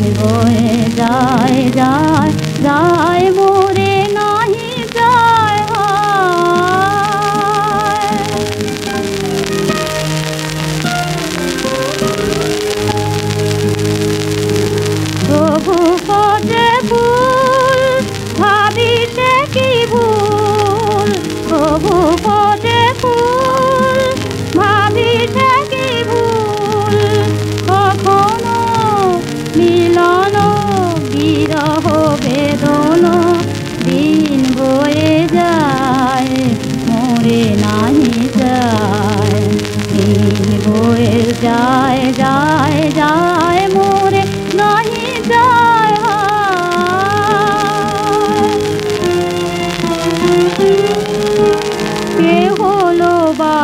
बोए जाए जाए।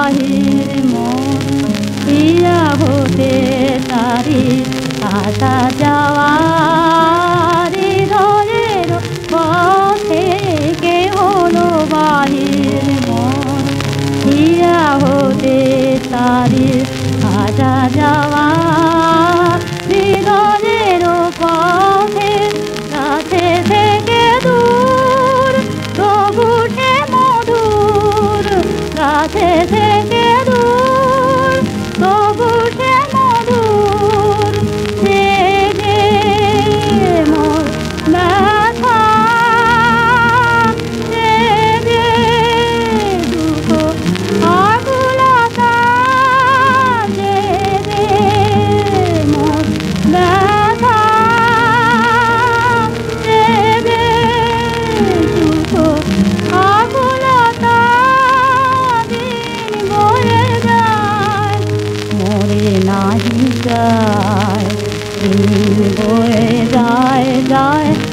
চাহির মন ইয়া হতে তারি আসা যাওয়া হৃদয়ের পথে কে হলো বাহির মন। ইয়া হতে তারি আসা যাওয়া হৃদয়ের পথে কাছে থেকে দূর তবুঠে মধুর কাছে থেকে নাহি যায় যায় যায়